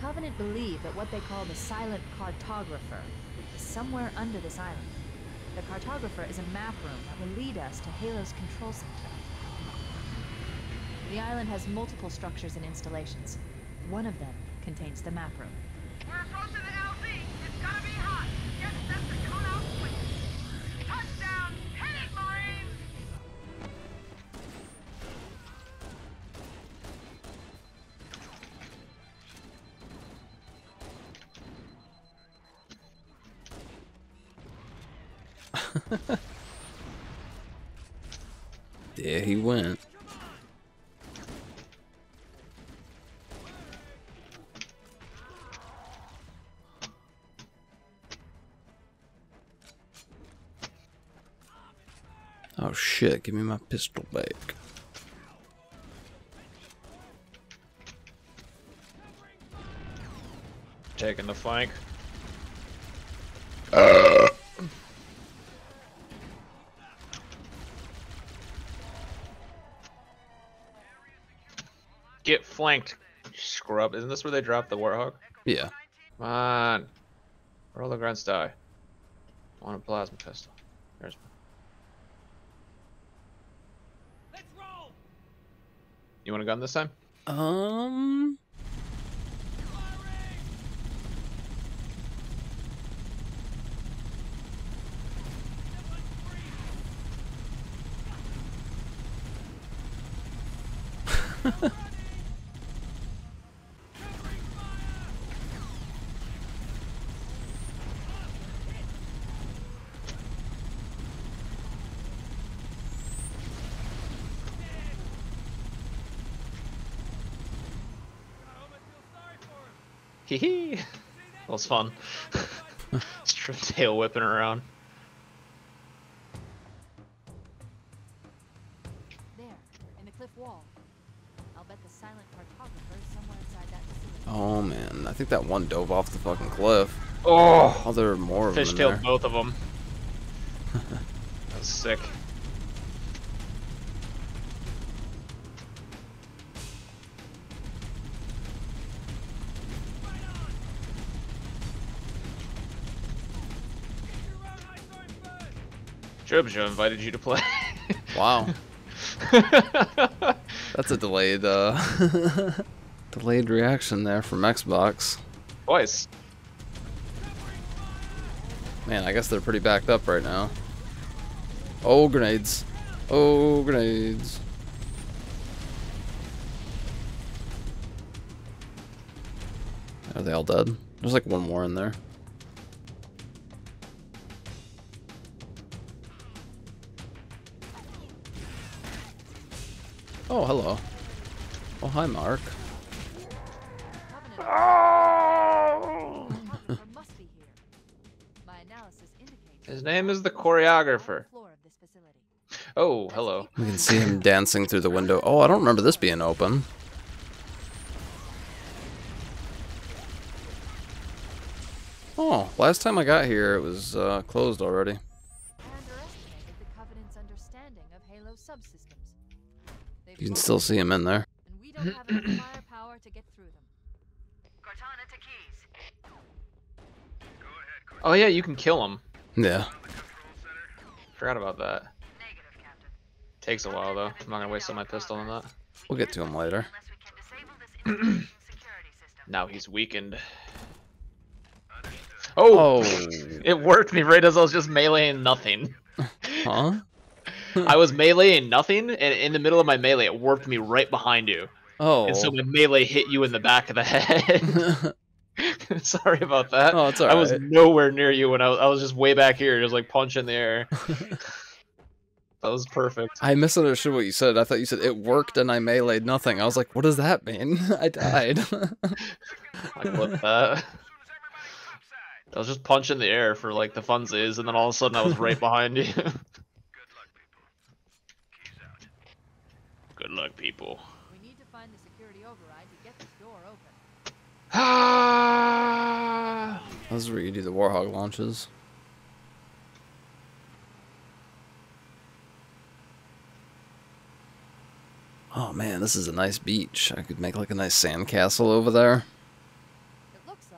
Covenant believe that what they call the Silent Cartographer is somewhere under this island. The Cartographer is a map room that will lead us to Halo's control center. The island has multiple structures and installations. One of them contains the map room. Went. Oh shit, give me my pistol back. Taking the flank. Flanked, scrub. Isn't this where they drop the Warthog? Yeah. Come on. Where all the grunts die? I want a plasma pistol. There's Let's roll. You want a gun this time? Um. Hee hee. That was fun. Strip tail whipping around. There, in the cliff wall. I'll bet the Silent Cartographer is somewhere inside that facility. Oh man, I think that one dove off the fucking cliff. Oh! Oh, there are more of them in there. Fishtailed both of them. that was sick. Jobjo invited you to play. Wow, that's a delayed, uh, delayed reaction there from Xbox. Twice. Man, I guess they're pretty backed up right now. Oh, grenades. Oh, grenades. Are they all dead? There's like one more in there. Oh, hello. Oh, hi, Mark. Covenant Cartographer must be here. My analysis indicates His name is the choreographer. floor of this facility. Oh, hello. We can see him dancing through the window. Oh, I don't remember this being open. Oh, last time I got here, it was uh, closed already. I underestimated the Covenant's understanding of Halo subsystems. They've You can still see him in there. and we don't have enough firepower to get through them. Cortana to Keyes. Oh yeah, you can kill him. Yeah. Forgot about that. Negative, Takes a while though. I'm not gonna waste all my pistol on that. We'll get to him later. Unless we can disable this information security system. Now he's weakened. Oh! Oh. It worked me right as I was just meleeing nothing. Huh? I was meleeing nothing, and in the middle of my melee, it warped me right behind you. Oh. And so oh. my melee hit you in the back of the head. Sorry about that. Oh, it's I was nowhere near you when I was, I was just way back here, just like punch in the air. that was perfect. I misunderstood what you said. I thought you said it worked and I meleeed nothing. I was like, what does that mean? I died. I clipped that. I was just punching the air for like the funsies, and then all of a sudden I was right behind you. Good luck, people. We need to find the security override to get this door open. Ah! this is where you do the Warthog launches. Oh man, this is a nice beach. I could make like a nice sandcastle over there.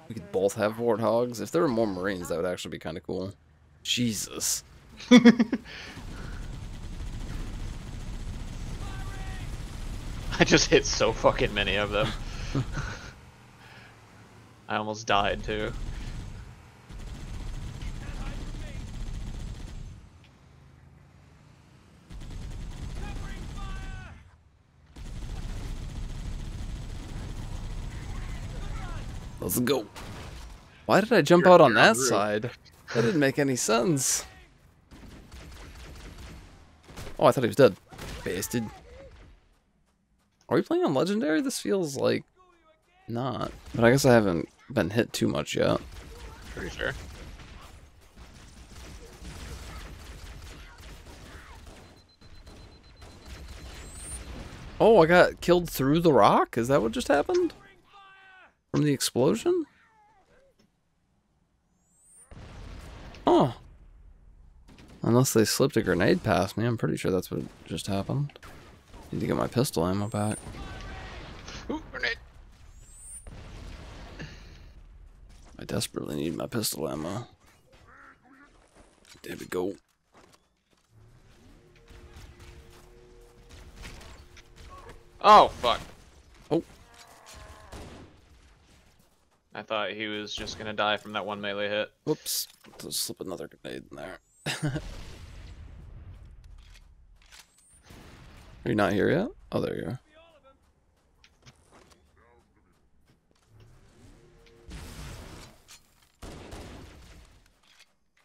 We could both have warthogs. If there were more marines, that would actually be kind of cool. Jesus. I just hit so fucking many of them. I almost died too. Let's go. Why did I jump You're- out on that the side? That didn't make any sense. Oh, I thought he was dead. Bastard. Are we playing on Legendary? This feels like not. But I guess I haven't been hit too much yet. Pretty sure. Oh, I got killed through the rock? Is that what just happened? From the explosion? Oh. Unless they slipped a grenade past me, I'm pretty sure that's what just happened. Need to get my pistol ammo back. Ooh, grenade. I desperately need my pistol ammo. There we go. Oh fuck. Oh. I thought he was just gonna die from that one melee hit. Whoops. Let's slip another grenade in there. Are you not here yet? Oh, there you are.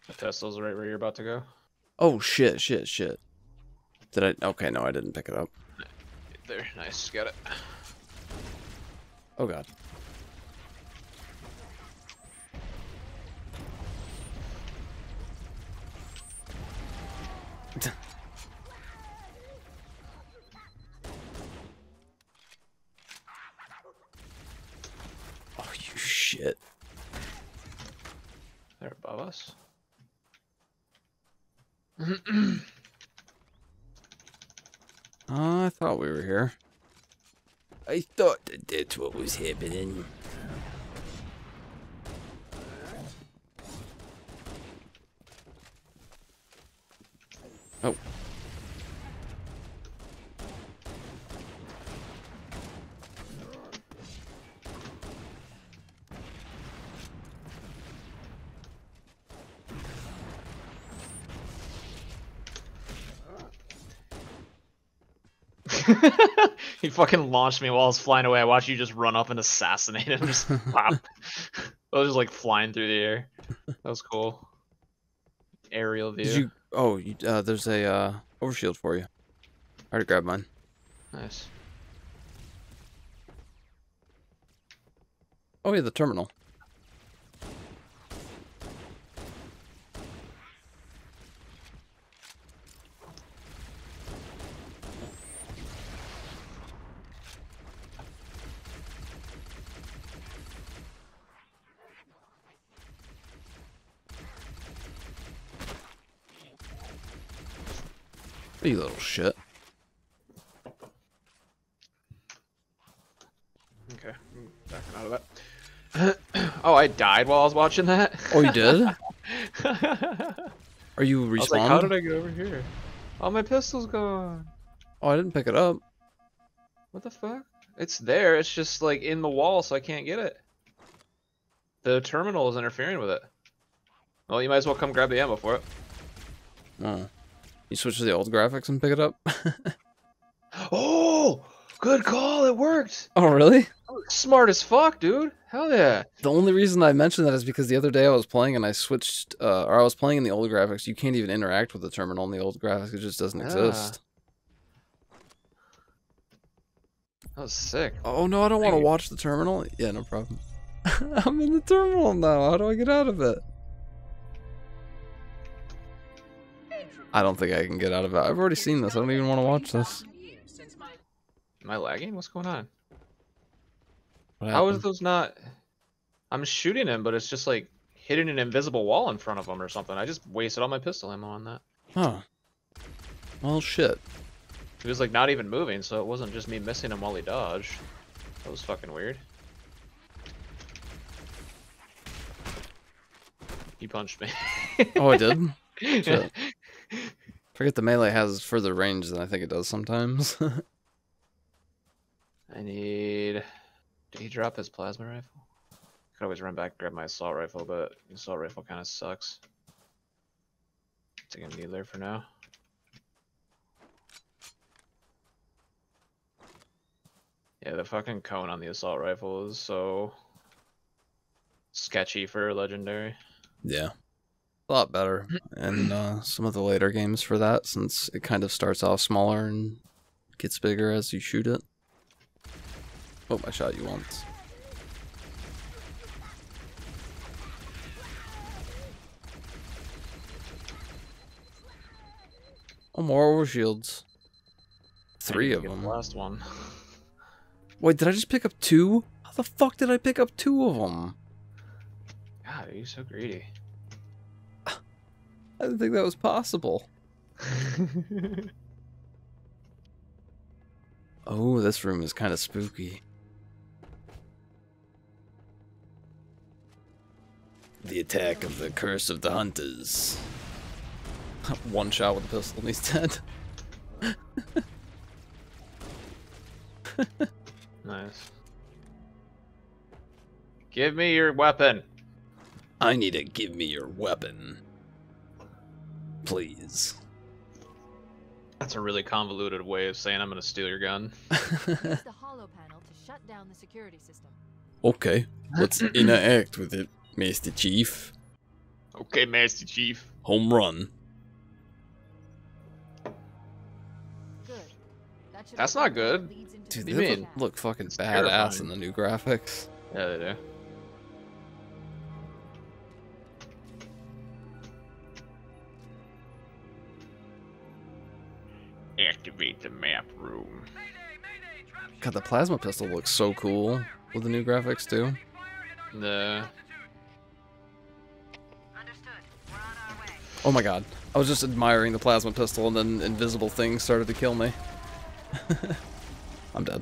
The Tesla's right where you're about to go. Oh, shit, shit, shit. Did I? Okay, no, I didn't pick it up. There, nice, got it. Oh, God. oh, you shit. They're above us. Oh, I thought we were here. I thought that that's what was happening. Fucking launched me while I was flying away. I watched you just run up and assassinate him. Just pop. I was just like flying through the air. That was cool. Aerial view. Did you? Oh, you, uh, there's a uh, overshield for you. I already grabbed mine. Nice. Oh yeah, the terminal. You little shit. Okay, I'm backing out of that. oh, I died while I was watching that. Oh, you did? Are you was like, how did I get over here? Oh, my pistol's gone. Oh, I didn't pick it up. What the fuck? It's there. It's just like in the wall, so I can't get it. The terminal is interfering with it. Well, you might as well come grab the ammo for it. Oh. You switch to the old graphics and pick it up? Oh, good call. It worked. oh, really? Smart as fuck, dude. Hell yeah. The only reason I mentioned that is because the other day I was playing and I switched, uh, or I was playing in the old graphics. You can't even interact with the terminal in the old graphics. It just doesn't Ah. exist. That was sick. Oh, no, I don't want to watch the terminal. Yeah, no problem. I'm in the terminal now. How do I get out of it? I don't think I can get out of it. I've already seen this. I don't even want to watch this. Am I lagging? What's going on? What How is those not? I'm shooting him, but it's just like hitting an invisible wall in front of him or something. I just wasted all my pistol ammo on that. Huh. Well, shit. He was like not even moving, so it wasn't just me missing him while he dodged. That was fucking weird. He punched me. Oh, I did. Forget the melee has further range than I think it does sometimes. I need. Did he drop his plasma rifle? Could always run back and grab my assault rifle, but assault rifle kind of sucks. Taking needler for now. Yeah, the fucking cone on the assault rifle is so sketchy for legendary. yeah. A lot better in uh, some of the later games for that, since it kind of starts off smaller and gets bigger as you shoot it. Oh, I shot you once. Oh, more over shields. Three of Get the them. Last one. Wait, did I just pick up two? How the fuck did I pick up two of them? God, you're so greedy. I didn't think that was possible. Oh, this room is kind of spooky. The attack of the curse of the hunters. One shot with a pistol and he's dead. nice. Give me your weapon. I need to give me your weapon. Please. That's a really convoluted way of saying I'm gonna steal your gun. The holo panel to shut down the security system. okay, let's interact with it, Master Chief. Okay, Master Chief. Home run. Good. That That's not the door that good. Dude, they look, mean? shaft. look fucking badass in the new graphics. Yeah, they do. Activate the map room. God, the plasma pistol looks so cool with the new graphics too. The Understood. We're on our way. Oh my god. I was just admiring the plasma pistol and then invisible things started to kill me. I'm dead.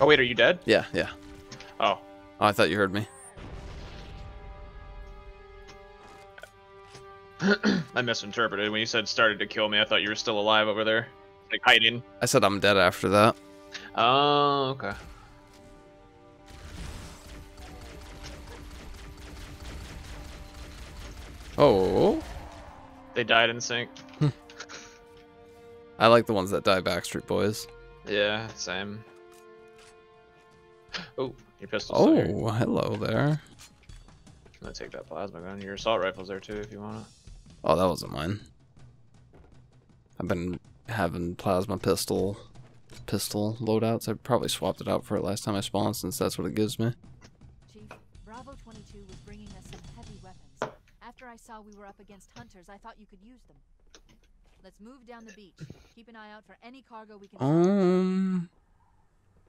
Oh wait, are you dead? Yeah, yeah. Oh, Oh, I thought you heard me. I misinterpreted when you said started to kill me. I thought you were still alive over there, like hiding. I said I'm dead after that. Oh, okay. Oh. They died in sync. I like the ones that die Backstreet Boys. Yeah, same. Oh, your pistol. still here. Oh, hello there. Can I'm gonna take that plasma gun. Your assault rifle's there too if you want it. Oh, that wasn't mine. I've been having plasma pistol pistol loadouts. I probably swapped it out for it last time I spawned since that's what it gives me. Chief, Bravo 22 was bringing us some heavy weapons. After I saw we were up against hunters, I thought you could use them. Let's move down the beach. Keep an eye out for any cargo we can find. Um,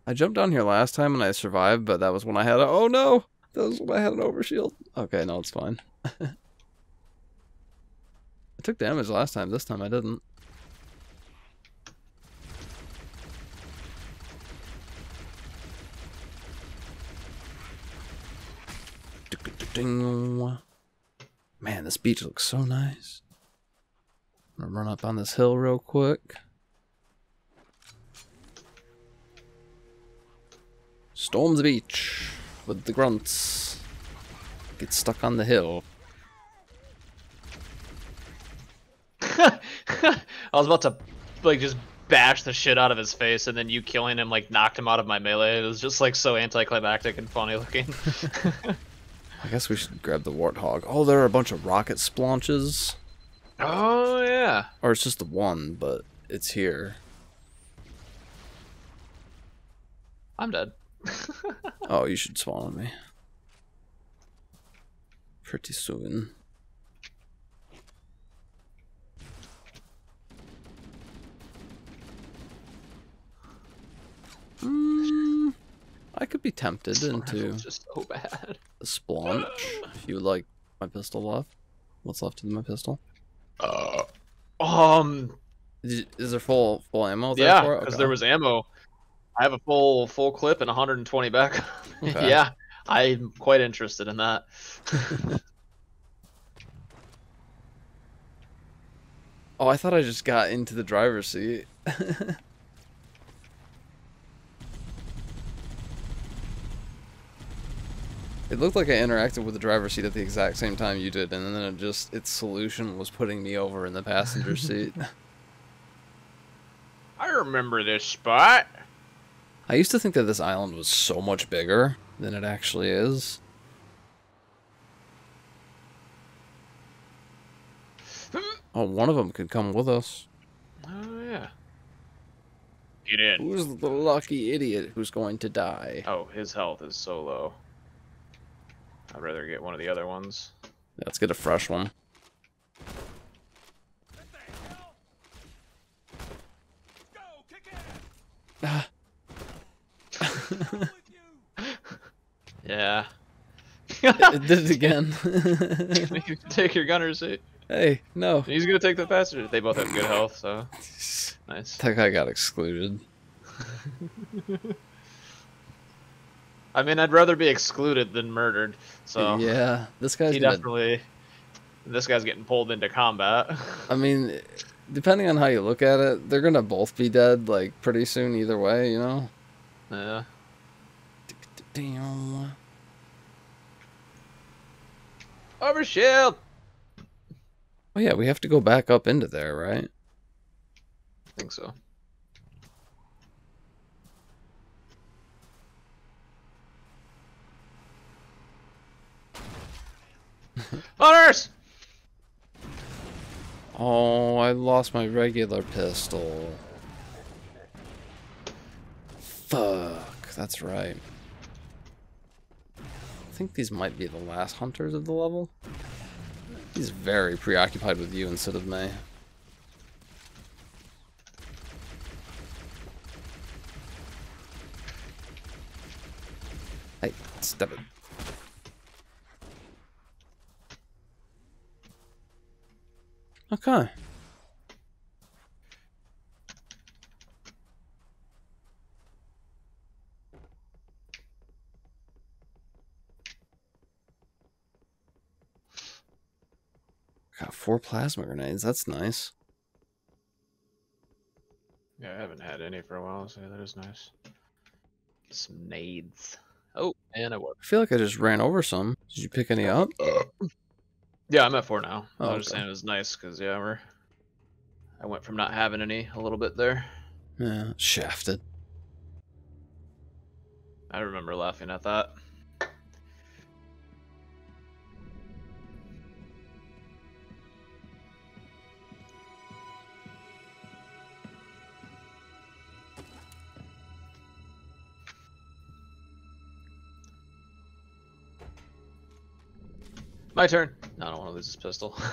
I jumped down here last time and I survived, but that was when I had a. Oh no, that was when I had an overshield. Okay, no, it's fine. I took damage last time. This time I didn't. Man, this beach looks so nice. I'm gonna run up on this hill real quick. Storm the beach with the grunts. Get stuck on the hill. I was about to like just bash the shit out of his face, and then you killing him like knocked him out of my melee. It was just like so anticlimactic and funny looking. I guess we should grab the warthog. Oh, there are a bunch of rocket splonches. oh yeah. Or it's just the one, but it's here. I'm dead. Oh, you should spawn on me. Pretty soon. Mm, I could be tempted into just so bad. the splonch if you like my pistol left. What's left of my pistol? Uh, um, Is there full full ammo there Yeah, because Okay. there was ammo. I have a full full clip and 120 back. Okay. yeah, I'm quite interested in that. Oh, I thought I just got into the driver's seat. it looked like I interacted with the driver's seat at the exact same time you did, and then it just its solution was putting me over in the passenger seat. I remember this spot. I used to think that this island was so much bigger than it actually is. Oh, one of them could come with us. Oh yeah. Get in. Who's the lucky idiot who's going to die? Oh, his health is so low. I'd rather get one of the other ones. Let's get a fresh one. Ah. Yeah. it did it again. Take your gunner seat. hey, no. He's gonna take the passenger. They both have good health, so nice. That guy got excluded. I mean, I'd rather be excluded than murdered. So yeah, this guy's he gonna. definitely. This guy's getting pulled into combat. I mean, depending on how you look at it, they're gonna both be dead like pretty soon either way. You know. yeah. Damn. Overshield. Oh yeah, we have to go back up into there, right? I think so. Hunters! Oh, I lost my regular pistol. Fuck, that's right. I think these might be the last hunters of the level. He's very preoccupied with you instead of me. Hey, step it. Okay. Got four plasma grenades. That's nice. Yeah, I haven't had any for a while, so that is nice. Some nades. Oh, and I work. I feel like I just ran over some. Did you pick any up? Yeah, I'm at four now. Oh, I was just saying it was nice because yeah, we're. I went from not having any a little bit there. Yeah, shafted. I remember laughing at that. My turn. No, I don't want to lose this pistol.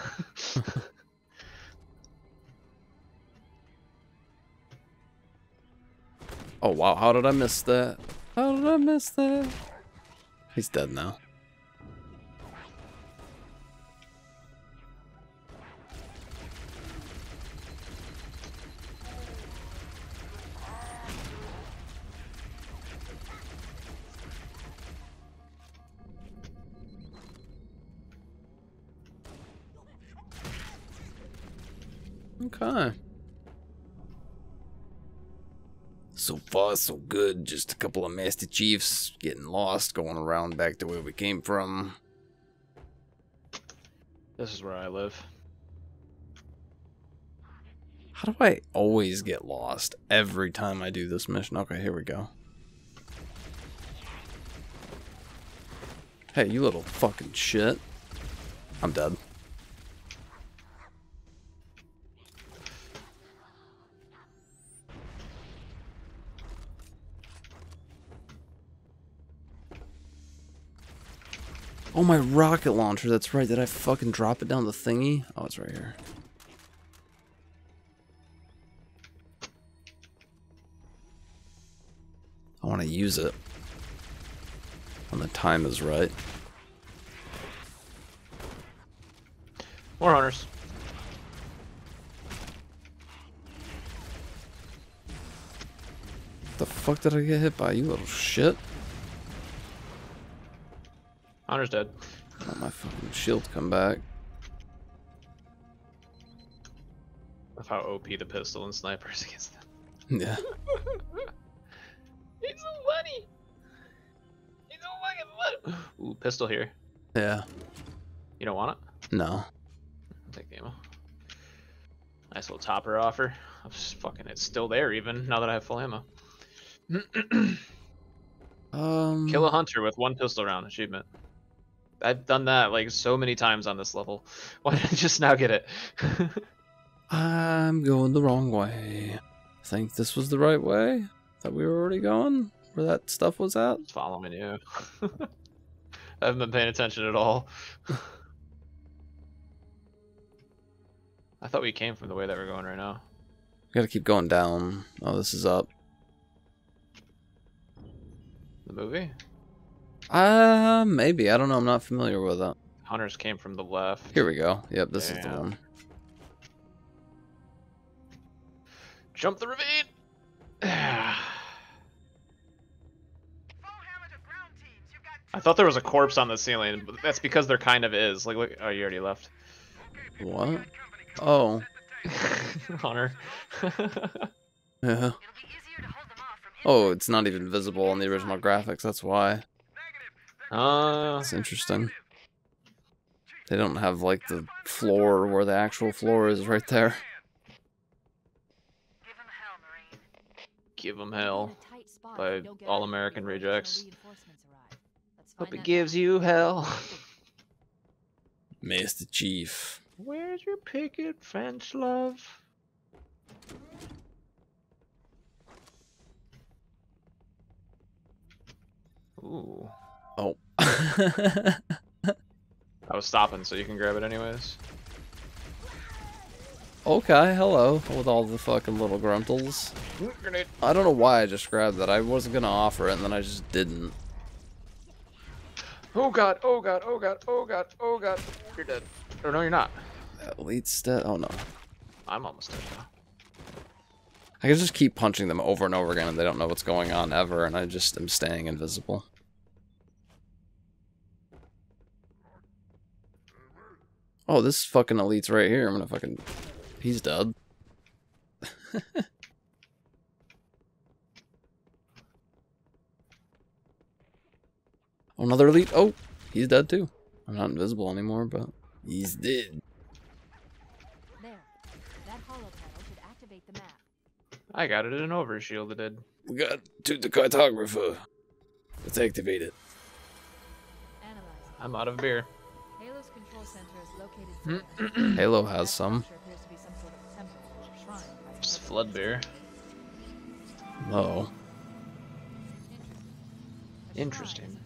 Oh wow, how did I miss that? How did I miss that? He's dead now. So far, so good. Just a couple of Master Chiefs getting lost, going around back to where we came from. this is where I live. How do I always get lost every time I do this mission? Okay, here we go. Hey, you little fucking shit. I'm dead. Oh, my rocket launcher. That's right. Did I fucking drop it down the thingy? Oh, it's right here. I want to use it when the time is right. More hunters. The fuck did I get hit by, you little shit? Hunter's dead. Let my fucking shield come back. Of how OP the pistol and snipers against them. Yeah. He's so funny. He's so fucking funny. Ooh, pistol here. Yeah. You don't want it? No. Take the ammo. Nice little topper offer. I'm just fucking. It's still there even now that I have full ammo. Um. Kill a hunter with one pistol round achievement. I've done that like so many times on this level. Why did I just now get it? I'm going the wrong way. I Think this was the right way? That we were already going? Where that stuff was at? It's following you. I haven't been paying attention at all. I thought we came from the way that we're going right now. Gotta keep going down. Oh, this is up. The movie? Uh, maybe. I don't know. I'm not familiar with it. Hunters came from the left. Here we go. Yep, this is the Damn. one. Jump the ravine! Full hammer to ground teams. You've got I thought there was a corpse on the ceiling, but that's because there kind of is. Like, look. Oh, you already left. What? Oh. Hunter. Yeah. It'll be easier to hold them off from Oh, it's not even visible on the original graphics. That's why. Uh, It's interesting. They don't have like the floor where the actual floor is right there. Give him hell, Marine. give them hell. a tight spot by and All out of here American rejects. reinforcements arrive. Let's Hope it gives you hell. Mr. Chief. Where's your picket fence, love? Ooh. Oh. I was stopping so you can grab it anyways. okay, hello. With all the fucking little gruntles. Grenade. I don't know why I just grabbed that. I wasn't gonna offer it and then I just didn't. Oh god, oh god, oh god, oh god, oh god. You're dead. Or no, you're not. Elite stat? Oh no. I'm almost dead now. I can just keep punching them over and over again and they don't know what's going on ever and I just am staying invisible. Oh, this fucking elite's right here. I'm gonna fucking... He's dead. oh, another elite. Oh, he's dead too. I'm not invisible anymore, but he's dead. There. That holo panel should activate the map. I got it in overshield, it did. We got to the cartographer. Let's activate it. Analyze. I'm out of beer. Hmm. Halo That has some. structure appears to some sort of temple or shrine, as Just opposed flood to- beer. Oh. Interesting.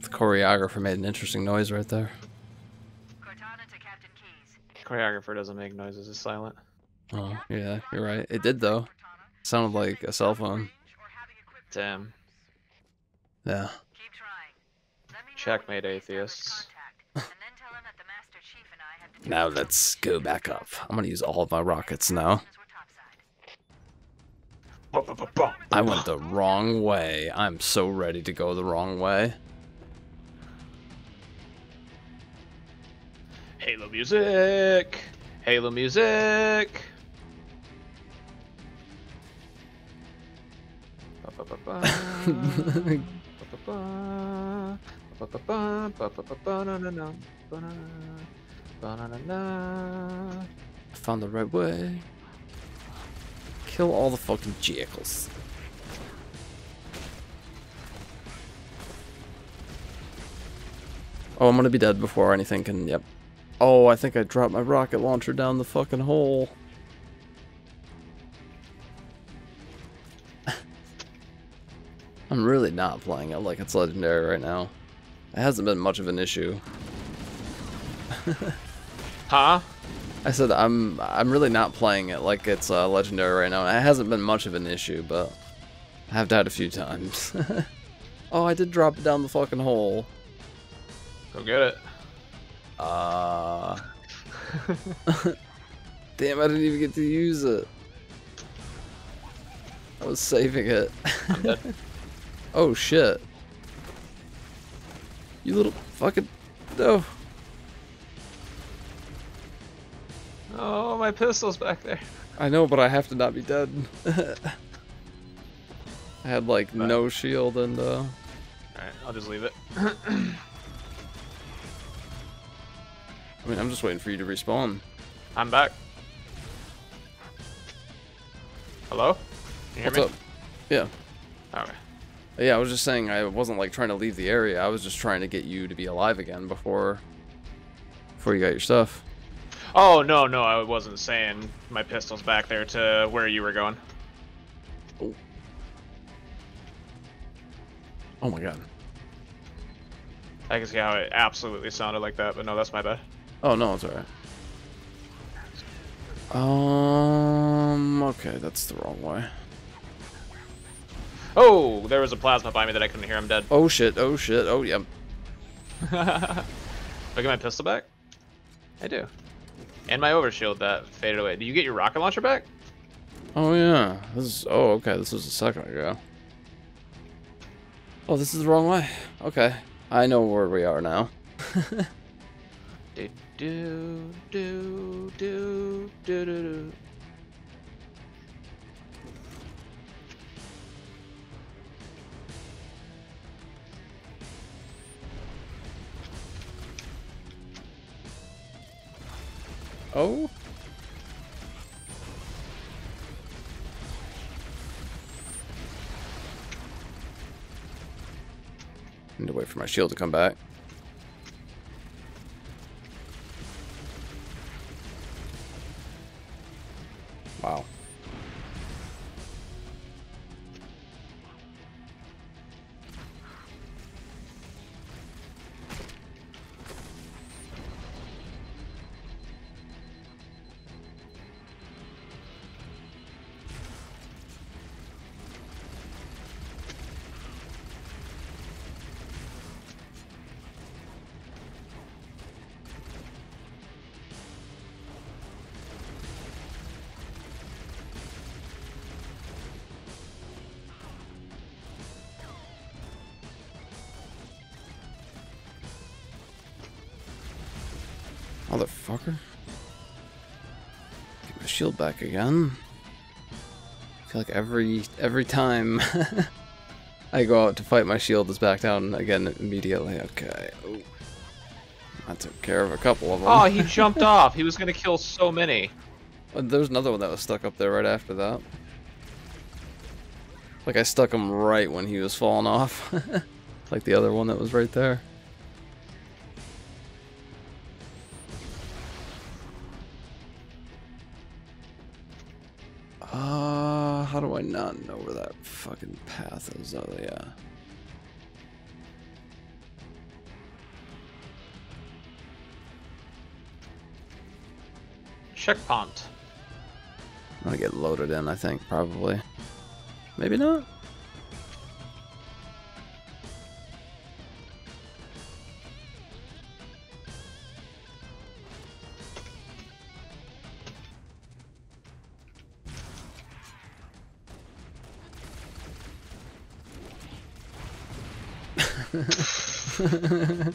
The choreographer made an interesting noise right there. Cortana to Captain Keyes. Choreographer doesn't make noises, it's silent. Oh, yeah, you're right. It did though. Sounded like a cell phone. Range or having equipped Damn. Yeah. Keep trying. Let me know Checkmate, when you establish atheists. contact, and then tell him that the Master Chief and I have Now let's go back up. I'm gonna use all of my rockets now. as we're topside. I went the wrong way. I'm so ready to go the wrong way. Halo music! Halo music! I found the right way. Kill all the fucking jackals. Oh, I'm gonna be dead before anything can. Yep. Oh, I think I dropped my rocket launcher down the fucking hole. I'm really not playing it like it's legendary right now. It hasn't been much of an issue. Huh? I said I'm I'm really not playing it like it's uh, legendary right now. It hasn't been much of an issue, but I have died a few times. oh, I did drop it down the fucking hole. Go get it. Uh Damn, I didn't even get to use it. I was saving it. Oh shit. You little fucking no. Oh, my pistol's back there. I know, but I have to not be dead. I had like no shield and uh Alright, I'll just leave it. I mean I'm just waiting for you to respawn. I'm back. Hello? Can you hear What's me? up? Yeah. Okay. Yeah, I was just saying I wasn't like trying to leave the area. I was just trying to get you to be alive again before before you got your stuff. Oh, no, no, I wasn't saying my pistol's back there to where you were going. Oh my god. I can see how it absolutely sounded like that, but no, that's my bad. Oh no, it's alright. Um okay, that's the wrong way. Oh, there was a plasma by me that I couldn't hear. I'm dead. Oh shit, oh shit, oh yeah. Do I get my pistol back? I do. And my overshield that faded away. Do you get your rocket launcher back? Oh yeah. This is oh okay, this was a second ago. Oh, this is the wrong way. Okay. I know where we are now. Do do do do do do do. Oh? Need to wait for my shield to come back. Motherfucker. Get my shield back again. I feel like every every time I go out to fight my shield is back down again immediately. Okay. Ooh. I took care of a couple of them. Oh, he jumped off. He was gonna kill so many. Uh, There's another one that was stuck up there right after that. Like I stuck him right when he was falling off. like the other one that was right there. Fucking path is? Oh, yeah. Checkpoint. I'm gonna get loaded in, I think, probably. Maybe not?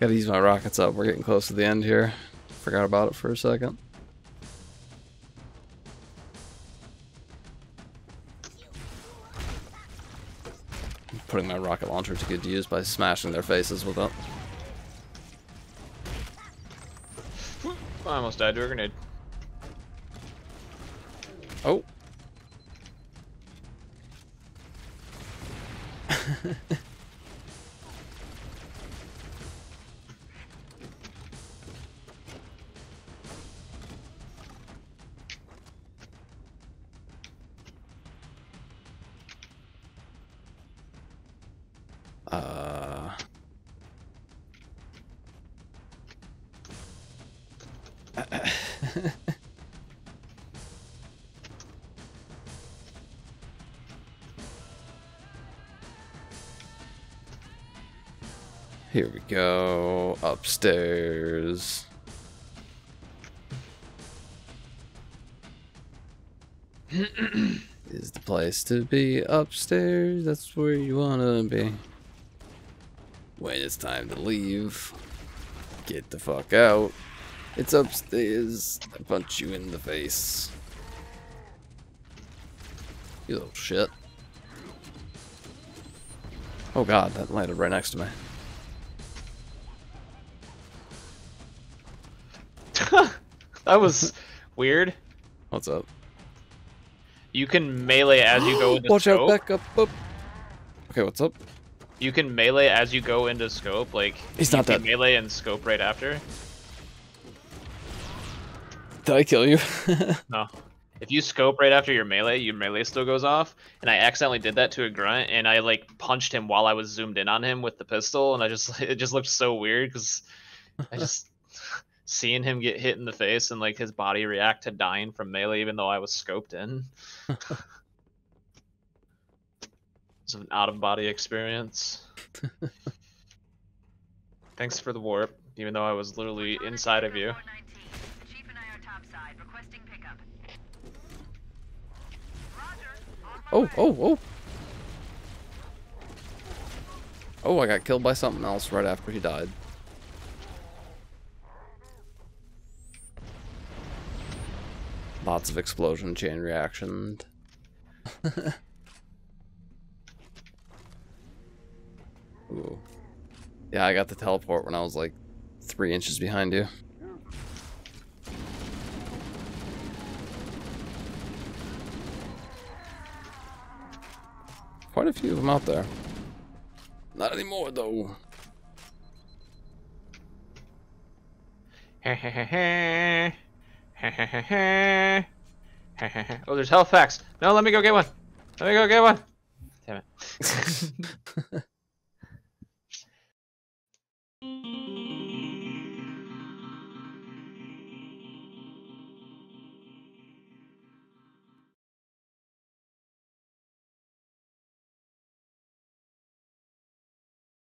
Gotta use my rockets up. We're getting close to the end here. Forgot about it for a second. I'm Putting my rocket launcher to good use by smashing their faces with it. I almost died to a grenade. Oh. Here we go. Upstairs. Is the place to be. Upstairs, that's where you wanna be. When it's time to leave, get the fuck out. It's upstairs. I punch you in the face. You little shit. Oh god, that landed right next to me. That was weird. What's up? You can melee as you go into Watch scope. out, back up, up. Okay, what's up? You can melee as you go into scope. Like He's not can dead. melee and scope right after. Did I kill you? No. If you scope right after your melee, your melee still goes off. And I accidentally did that to a grunt, and I like punched him while I was zoomed in on him with the pistol, and I just it just looked so weird because I just seeing him get hit in the face and like his body react to dying from melee, even though I was scoped in. it's an out of body experience. Thanks for the warp, even though I was literally inside of you. 419. The chief and I are topside, requesting pickup. Roger. On my oh, oh, oh. Oh, I got killed by something else right after he died. Lots of explosion chain reaction. Ooh. Yeah, I got the teleport when I was like three inches behind you. Quite a few of them out there. Not anymore, though. oh, there's health packs. No, let me go get one. Let me go get one. Damn it.